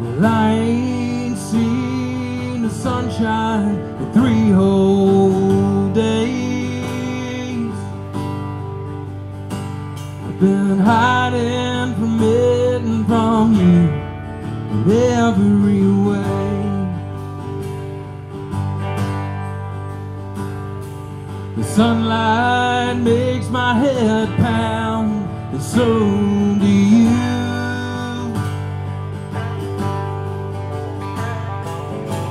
Well, I ain't seen the sunshine in three whole days. I've been hiding from it and from you in every way. The sunlight makes my head pound, and so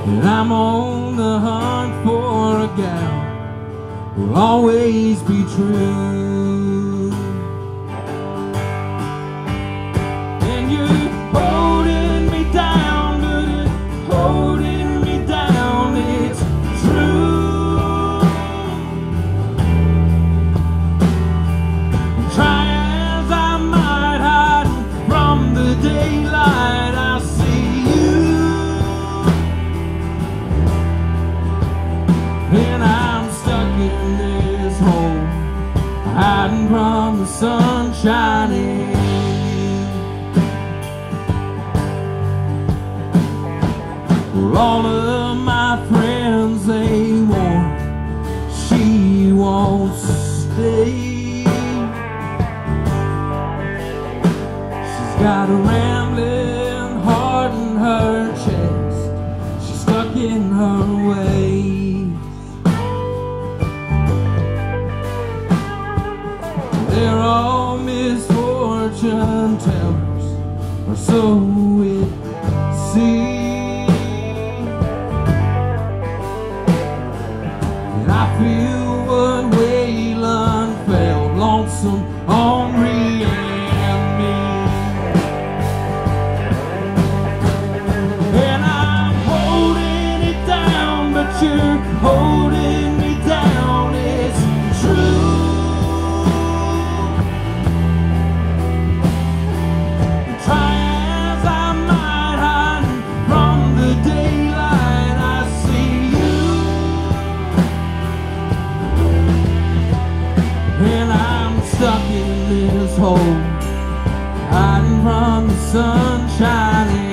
And I'm on the hunt for a gal who'll always be true. And you're in this hole, hiding from the sun shining. For all of my friends, they warn she won't stay. She's got a rambling heart in her chest. She's stuck in her ways. So it seems. This hole, hiding from the sunshine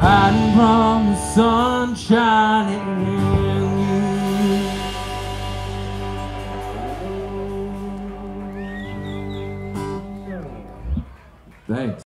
hiding from the sunshine and you. Thanks.